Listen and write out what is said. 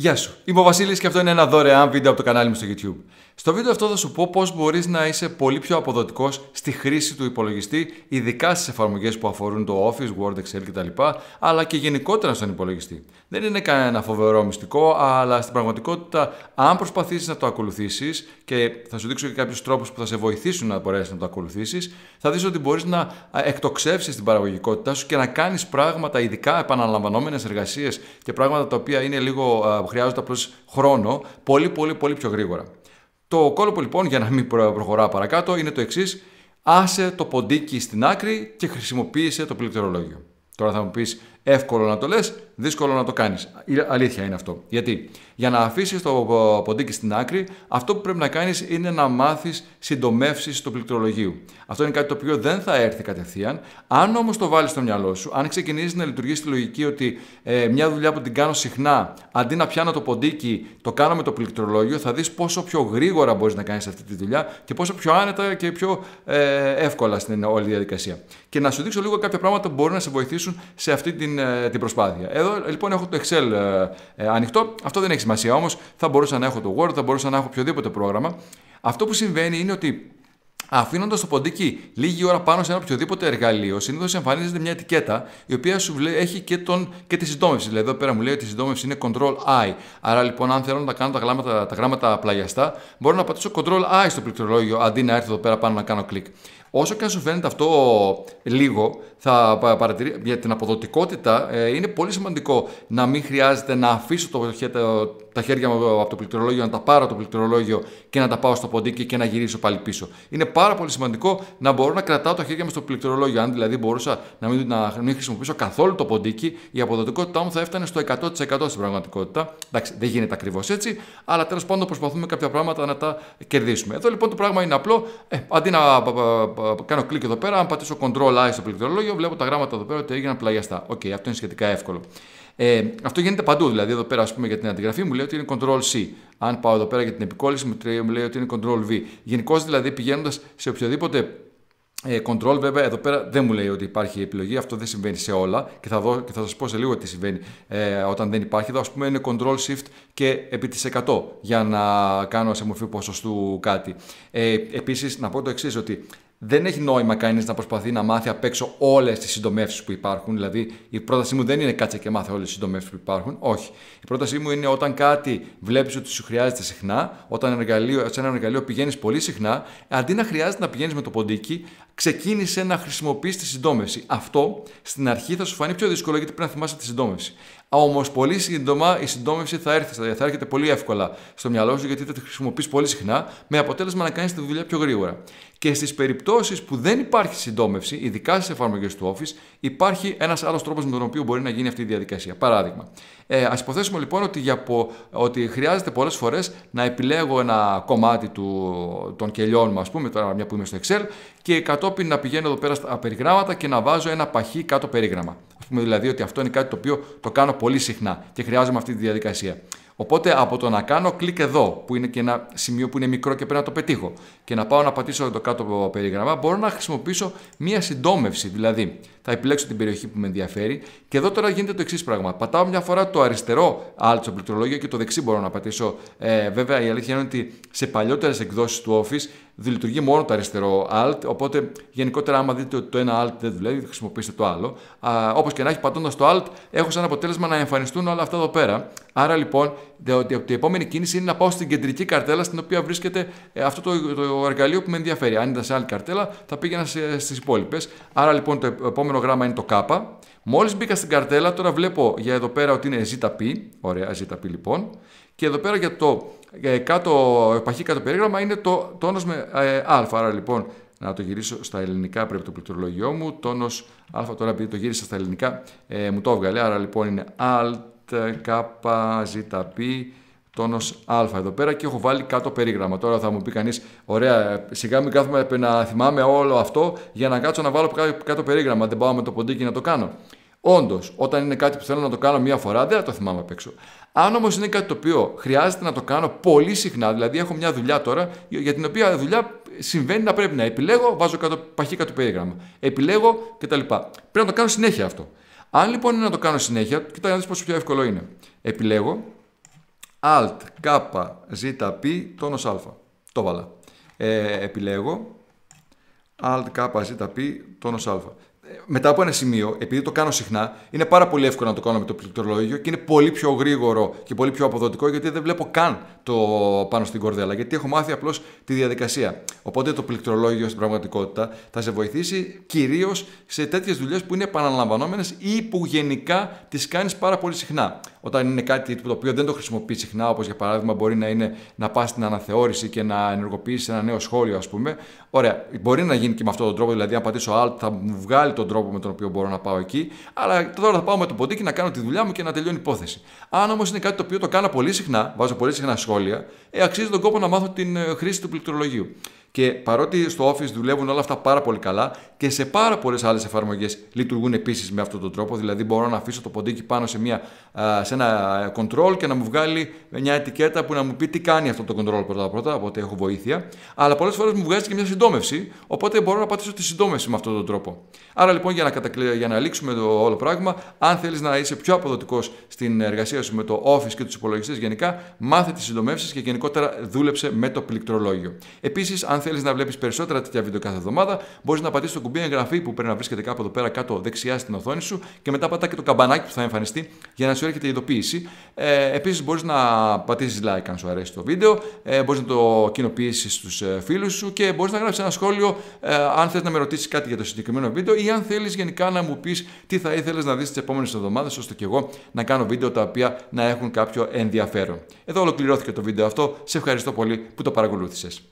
Γεια σου. Είμαι ο Βασίλης και αυτό είναι ένα δωρεάν βίντεο από το κανάλι μου στο YouTube. Στο βίντεο αυτό θα σου πω πώς μπορείς να είσαι πολύ πιο αποδοτικός στη χρήση του υπολογιστή, ειδικά στις εφαρμογές που αφορούν το Office, Word, Excel κτλ. αλλά και γενικότερα στον υπολογιστή. Δεν είναι κανένα φοβερό μυστικό, αλλά στην πραγματικότητα, αν προσπαθήσεις να το ακολουθήσεις και θα σου δείξω και κάποιους τρόπους που θα σε βοηθήσουν να μπορέσεις να το ακολουθήσεις, θα δεις ότι μπορείς να εκτοξεύσεις την παραγωγικότητά σου και να κάνεις πράγματα, ειδικά επαναλαμβανόμενες εργασίες και πράγματα τα οποία είναι λίγο, χρειάζονται απλώς χρόνο, πολύ, πολύ, πολύ πιο γρήγορα. Το κόλπο λοιπόν, για να μην προχωρά παρακάτω, είναι το εξής. Άσε το ποντίκι στην άκρη και χρησιμοποίησε το πληκτρολόγιο. Τώρα θα μου πεις εύκολο να το λες, δύσκολο να το κάνεις. Αλήθεια είναι αυτό. Γιατί; Για να αφήσεις το ποντίκι στην άκρη, αυτό που πρέπει να κάνεις είναι να μάθεις συντομεύσεις του πληκτρολογίου. Αυτό είναι κάτι το οποίο δεν θα έρθει κατευθείαν. Αν όμως το βάλεις στο μυαλό σου, αν ξεκινήσεις να λειτουργεί τη λογική ότι ε, μια δουλειά που την κάνω συχνά, αντί να πιάνω το ποντίκι, το κάνω με το πληκτρολόγιο, θα δεις πόσο πιο γρήγορα μπορείς να κάνεις αυτή τη δουλειά και πόσο πιο άνετα και πιο ε, εύκολα στην όλη διαδικασία. Και να σου δείξω λίγο κάποια πράγματα που μπορούν να σε βοηθήσουν σε αυτή την, ε, την προσπάθεια. Εδώ λοιπόν έχω το Excel ε, ε, ανοιχτό. Αυτό δεν έχει σημασία όμως. Θα μπορούσα να έχω το Word, θα μπορούσα να έχω οποιοδήποτε πρόγραμμα. Αυτό που συμβαίνει είναι ότι Αφήνοντας το ποντίκι λίγη ώρα πάνω σε ένα οποιοδήποτε εργαλείο, συνήθως εμφανίζεται μια ετικέτα η οποία σου λέει, έχει και, τον, και τη συντόμευση. Δηλαδή, εδώ πέρα μου λέει ότι η συντόμευση είναι Ctrl I. Άρα, λοιπόν, αν θέλω να κάνω τα γράμματα, τα γράμματα πλαγιαστά, μπορώ να πατήσω Ctrl I στο πληκτρολόγιο αντί να έρθω εδώ πέρα πάνω να κάνω κλικ. Όσο και αν σου φαίνεται αυτό λίγο, θα παρατηρεί, για την αποδοτικότητα ε, είναι πολύ σημαντικό να μην χρειάζεται να αφήσω το, τα χέρια μου από το πληκτρολόγιο, να τα πάρω το πληκτρολόγιο και να τα πάω στο ποντίκι και να γυρίσω πάλι πίσω. Είναι πάρα πολύ σημαντικό να μπορώ να κρατάω τα χέρια μου στο πληκτρολόγιο. Αν δηλαδή μπορούσα να μην, να μην χρησιμοποιήσω καθόλου το ποντίκι, η αποδοτικότητά μου θα έφτανε στο 100% στην πραγματικότητα. Εντάξει, δεν γίνεται ακριβώς έτσι, αλλά τέλος πάντων προσπαθούμε κάποια πράγματα να τα κερδίσουμε. Εδώ λοιπόν το πράγμα είναι απλό. Ε, αντί να κάνω κλικ εδώ πέρα, αν πατήσω Ctrl I στο πληκτρολόγιο, βλέπω τα γράμματα εδώ πέρα ότι έγιναν πλαγιαστά. Okay, αυτό είναι σχετικά εύκολο. Ε, αυτό γίνεται παντού. Δηλαδή, εδώ πέρα, ας πούμε, για την αντιγραφή μου λέει ότι είναι Ctrl C. Αν πάω εδώ πέρα για την επικόλληση μου λέει ότι είναι Ctrl V. Γενικώς δηλαδή πηγαίνοντας σε οποιοδήποτε ε, control βέβαια εδώ πέρα δεν μου λέει ότι υπάρχει επιλογή, αυτό δεν συμβαίνει σε όλα και θα, δω, και θα σας πω σε λίγο τι συμβαίνει ε, όταν δεν υπάρχει. Εδώ ας πούμε είναι control shift και επί της 100 για να κάνω σε μορφή ποσοστού κάτι. Ε, επίσης να πω το εξής ότι δεν έχει νόημα κανείς να προσπαθεί να μάθει απ' έξω όλες τις συντομεύσεις που υπάρχουν. Δηλαδή, η πρότασή μου δεν είναι κάτσε και μάθε όλες τις συντομεύσεις που υπάρχουν. Όχι. Η πρότασή μου είναι όταν κάτι βλέπεις ότι σου χρειάζεται συχνά, όταν εργαλείο, σε ένα εργαλείο πηγαίνεις πολύ συχνά, αντί να χρειάζεται να πηγαίνεις με το ποντίκι, ξεκίνησε να χρησιμοποιείς τη συντόμευση. Αυτό στην αρχή θα σου φανεί πιο δύσκολο γιατί πρέπει να θυμάσαι τη συντόμευση. Όμως πολύ σύντομα η συντόμευση θα, έρθει, θα έρχεται πολύ εύκολα στο μυαλό σου γιατί θα τη χρησιμοποιείς πολύ συχνά, με αποτέλεσμα να κάνεις τη δουλειά πιο γρήγορα. Και στις περιπτώσεις που δεν υπάρχει συντόμευση, ειδικά στις εφαρμογές του Office, υπάρχει ένας άλλος τρόπος με τον οποίο μπορεί να γίνει αυτή η διαδικασία. Παράδειγμα, ε, ας υποθέσουμε λοιπόν ότι, για πο, ότι χρειάζεται πολλές φορές να επιλέγω ένα κομμάτι του, των κελιών μου, ας πούμε, τώρα μια που είμαι στο Excel, και κατόπιν να πηγαίνω εδώ πέρα στα περιγράμματα και να βάζω ένα παχύ κάτω περίγραμμα. Α πούμε δηλαδή ότι αυτό είναι κάτι το οποίο το κάνω πολύ συχνά και χρειάζομαι αυτή τη διαδικασία. Οπότε από το να κάνω κλικ εδώ, που είναι και ένα σημείο που είναι μικρό και πρέπει να το πετύχω, και να πάω να πατήσω το κάτω περίγραμμα, μπορώ να χρησιμοποιήσω μία συντόμευση. Δηλαδή, θα επιλέξω την περιοχή που με ενδιαφέρει και εδώ τώρα γίνεται το εξής πράγμα. Πατάω μια φορά το αριστερό alt στο πληκτρολόγιο και το δεξί μπορώ να πατήσω. Ε, βέβαια, η αλήθεια είναι ότι σε παλιότερες εκδόσεις του Office λειτουργεί μόνο το αριστερό alt. Οπότε, γενικότερα, άμα δείτε ότι το ένα alt δεν δουλεύει, χρησιμοποιήστε το άλλο. Όπως και να έχει, πατώντας το alt, έχω σαν αποτέλεσμα να εμφανιστούν όλα αυτά εδώ πέρα. Άρα λοιπόν, η επόμενη κίνηση είναι να πάω στην κεντρική καρτέλα στην οποία βρίσκεται ε, αυτό το, το εργαλείο που με ενδιαφέρει. Αν ήταν σε άλλη καρτέλα, θα πήγαινα στις υπόλοιπες. Άρα λοιπόν, το επόμενο γράμμα είναι το K. Μόλις μπήκα στην καρτέλα, τώρα βλέπω για εδώ πέρα ότι είναι ZP. Ωραία, ZP λοιπόν. Και εδώ πέρα για το ε, κάτω, επαχή κάτω περίγραμμα είναι το τόνος με ε, α. Άρα λοιπόν να το γυρίσω στα ελληνικά πρέπει το πληκτρολογιό μου. Τόνος α τώρα επειδή το γύρισα στα ελληνικά ε, μου το έβγαλε. Άρα λοιπόν είναι alt, k, zp, τόνος α εδώ πέρα και έχω βάλει κάτω περίγραμμα. Τώρα θα μου πει κανείς, ωραία, σιγά μην κάθομαι να θυμάμαι όλο αυτό για να κάτσω να βάλω κάτω περίγραμμα. Δεν πάω με το ποντίκι να το κάνω. Όντως, όταν είναι κάτι που θέλω να το κάνω μία φορά, δεν θα το θυμάμαι απ' έξω. Αν όμως είναι κάτι το οποίο χρειάζεται να το κάνω πολύ συχνά, δηλαδή έχω μια δουλειά τώρα για την οποία δουλειά συμβαίνει να πρέπει να επιλέγω, βάζω κάτω, παχύ κάτω περίγραμμα. Επιλέγω κτλ. Πρέπει να το κάνω συνέχεια αυτό. Αν λοιπόν είναι να το κάνω συνέχεια, κοιτάξτε να δεις πόσο πιο εύκολο είναι. Επιλέγω, Alt, K, Z, P, τόνος α. Το βάλα. Ε, επιλέγω Alt, K, Z, P, τόνος α μετά από ένα σημείο, επειδή το κάνω συχνά, είναι πάρα πολύ εύκολο να το κάνω με το πληκτρολόγιο και είναι πολύ πιο γρήγορο και πολύ πιο αποδοτικό γιατί δεν βλέπω καν το πάνω στην κορδέλα. Γιατί έχω μάθει απλώς τη διαδικασία. Οπότε το πληκτρολόγιο στην πραγματικότητα θα σε βοηθήσει κυρίως σε τέτοιες δουλειές που είναι επαναλαμβανόμενες ή που γενικά τις κάνεις πάρα πολύ συχνά. Όταν είναι κάτι το οποίο δεν το χρησιμοποιείς συχνά, όπως για παράδειγμα μπορεί να είναι να πας στην αναθεώρηση και να ενεργοποιήσεις ένα νέο σχόλιο, ας πούμε. Ωραία, μπορεί να γίνει και με αυτόν τον τρόπο, δηλαδή αν πατήσω Alt θα μου βγάλει τον τρόπο με τον οποίο μπορώ να πάω εκεί, αλλά τώρα θα πάω με το ποντίκι να κάνω τη δουλειά μου και να τελειώνει η υπόθεση. Αν όμως είναι κάτι το οποίο το κάνω πολύ συχνά, βάζω πολύ συχνά σχόλια, ε, αξίζει τον κόπο να μάθω την ε, χρήση του πληκτρολογίου. Και παρότι στο Office δουλεύουν όλα αυτά πάρα πολύ καλά και σε πάρα πολλές άλλες εφαρμογές λειτουργούν επίσης με αυτόν τον τρόπο. Δηλαδή, μπορώ να αφήσω το ποντίκι πάνω σε, μια, σε ένα control και να μου βγάλει μια ετικέτα που να μου πει τι κάνει αυτό το control πρώτα-πρώτα, οπότε έχω βοήθεια. Αλλά πολλές φορές μου βγάζει και μια συντόμευση, οπότε μπορώ να πατήσω τη συντόμευση με αυτόν τον τρόπο. Άρα λοιπόν, για να, κατακλε... για να λήξουμε το όλο πράγμα, αν θέλεις να είσαι πιο αποδοτικός στην εργασία σου με το Office και τους υπολογιστές γενικά, μάθε τις συντομεύσεις και γενικότερα δούλεψε με το πληκτρολόγιο. Επίσης, αν θέλεις να βλέπεις περισσότερα τέτοια βίντεο κάθε εβδομάδα, μπορείς να πατήσεις το κουμπί εγγραφή που πρέπει να βρίσκεται κάπου εδώ πέρα κάτω δεξιά στην οθόνη σου και μετά πατά και το καμπανάκι που θα εμφανιστεί για να σου έρχεται η ειδοποίηση. Ε, Επίσης, μπορείς να πατήσεις like αν σου αρέσει το βίντεο, ε, μπορείς να το κοινοποιήσεις στους ε, φίλους σου και μπορείς να γράψεις ένα σχόλιο ε, αν θες να με ρωτήσεις κάτι για το συγκεκριμένο βίντεο ή αν θέλεις γενικά να μου πεις τι θα ήθελες να δεις τις επόμενες εβδομάδες, ώστε και εγώ να κάνω βίντεο τα οποία να έχουν κάποιο ενδιαφέρον. Εδώ ολοκληρώθηκε το βίντεο αυτό. Σε ευχαριστώ πολύ που το παρακολούθησες.